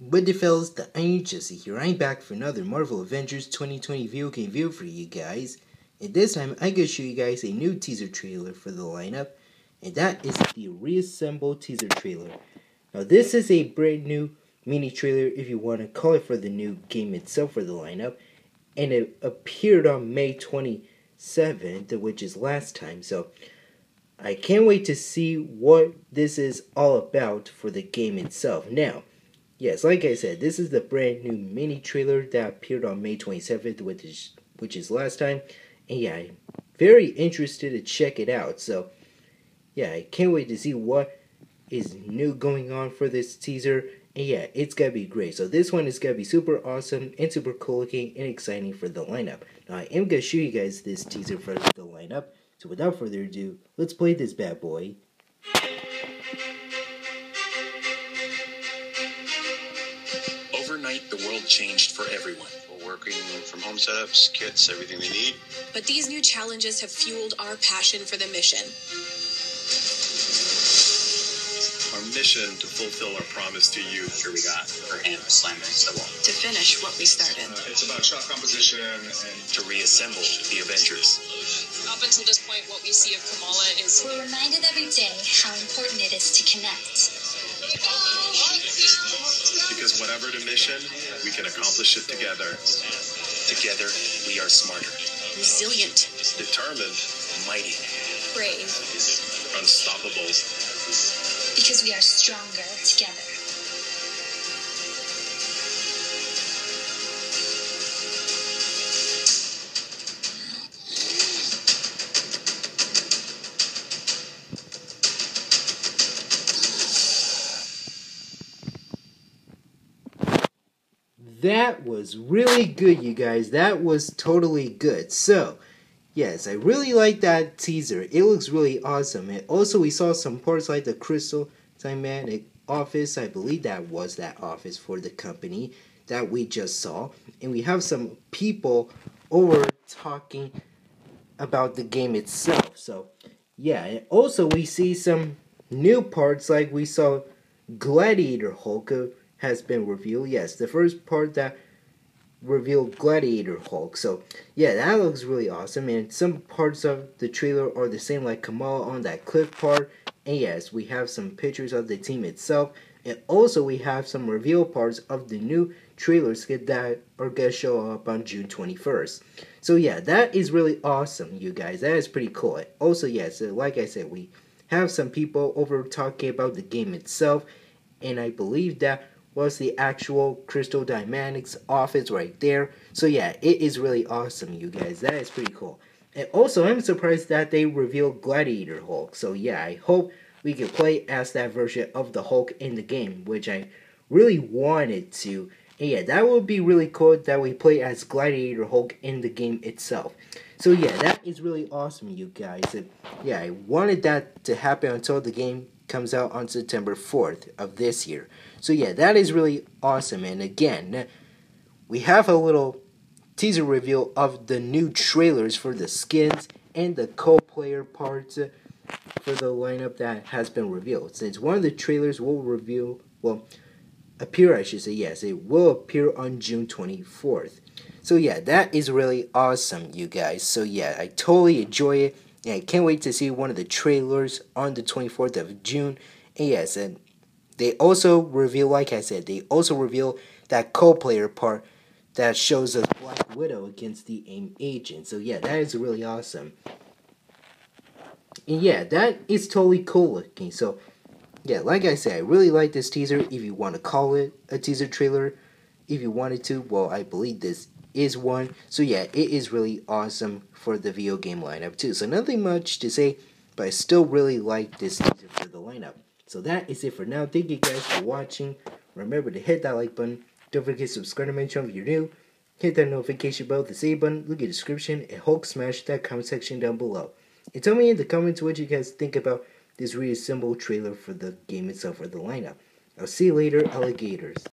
What the fellas, the Iron Justin here. I'm back for another Marvel Avengers 2020 video game view for you guys. And this time, I'm going to show you guys a new teaser trailer for the lineup. And that is the reassembled teaser trailer. Now, this is a brand new mini trailer, if you want to call it for the new game itself for the lineup. And it appeared on May 27th, which is last time. So, I can't wait to see what this is all about for the game itself. Now, Yes, like I said, this is the brand new mini trailer that appeared on May 27th, which is, which is last time. And yeah, I'm very interested to check it out. So, yeah, I can't wait to see what is new going on for this teaser. And yeah, it's gonna be great. So this one is gonna be super awesome and super cool looking and exciting for the lineup. Now I am gonna show you guys this teaser for the lineup. So without further ado, let's play this bad boy. The world changed for everyone. We're working from home setups, kits, everything they need. But these new challenges have fueled our passion for the mission. Our mission to fulfill our promise to you. Here we got her hand slamming against the wall. To finish what we started. Uh, it's about shot composition and to reassemble the Avengers. Up until this point, what we see of Kamala is. We're reminded every day how important it is to connect. Because mission, we can accomplish it together. Together, we are smarter, resilient, determined, mighty, brave, unstoppable. Because we are stronger together. That was really good, you guys. That was totally good. So, yes, I really like that teaser. It looks really awesome. And also, we saw some parts like the Crystal Dynamic office. I believe that was that office for the company that we just saw. And we have some people over talking about the game itself. So, yeah. And also, we see some new parts like we saw Gladiator Hulk has been revealed. Yes, the first part that revealed Gladiator Hulk. So, yeah, that looks really awesome. And some parts of the trailer are the same, like Kamala on that cliff part. And yes, we have some pictures of the team itself. And also, we have some reveal parts of the new trailer skit that are to show up on June 21st. So, yeah, that is really awesome, you guys. That is pretty cool. Also, yes, uh, like I said, we have some people over talking about the game itself. And I believe that was the actual Crystal Dynamics office right there. So yeah, it is really awesome, you guys. That is pretty cool. And also, I'm surprised that they revealed Gladiator Hulk. So yeah, I hope we can play as that version of the Hulk in the game, which I really wanted to. And yeah, that would be really cool that we play as Gladiator Hulk in the game itself. So yeah, that is really awesome, you guys. And yeah, I wanted that to happen until the game comes out on September 4th of this year. So yeah, that is really awesome. And again, we have a little teaser reveal of the new trailers for the skins and the co-player parts for the lineup that has been revealed. Since one of the trailers will reveal, well, appear, I should say, yes, it will appear on June 24th. So yeah, that is really awesome, you guys. So yeah, I totally enjoy it. And I can't wait to see one of the trailers on the 24th of June. And yes, and they also reveal, like I said, they also reveal that co-player part that shows us Black Widow against the AIM agent. So yeah, that is really awesome. And yeah, that is totally cool looking. So yeah, like I said, I really like this teaser. If you want to call it a teaser trailer, if you wanted to, well, I believe this is one. So yeah, it is really awesome for the video game lineup too. So nothing much to say, but I still really like this teaser for the lineup. So that is it for now. Thank you guys for watching. Remember to hit that like button. Don't forget to subscribe to my channel if you're new. Hit that notification bell, the save button, look at the description, and Hulk smash that comment section down below. And tell me in the comments what you guys think about this reassembled trailer for the game itself or the lineup. I'll see you later, alligators.